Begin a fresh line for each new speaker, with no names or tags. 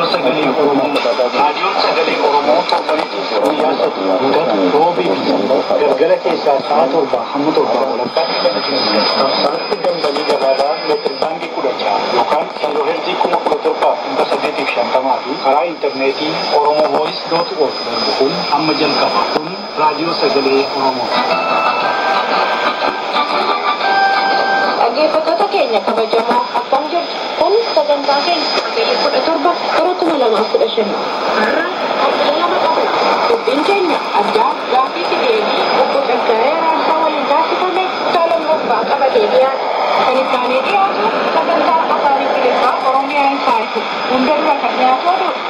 raadiyoon sagalee Oromoo raadiyoon sagalee Oromoo torbanitti guyyaa sadii hanga roobii fi galgala keessaa sa'a torbaa hamma torbaa walakkaatti gadi tamsaasatti dambalii gabaabaa meetir baangii kudha ja'a
yookaan kilooheerzii kuma kudha torbaa dhibba saddeetiif shantamaa fi karaa intarneetii oromoo voice
doot org darbuun amma jalqaba kun raadiyoo sagalee Oromoo.
dhaggeeffattoota keenya kabajamoo
masuk SMA.
Kepincangnya ada lagi sendiri untuk negara yang sama
yang kasih kami calon lomba kepada dia. kanit dia, sebentar akan dipilih orangnya yang saya undang rakyatnya produk.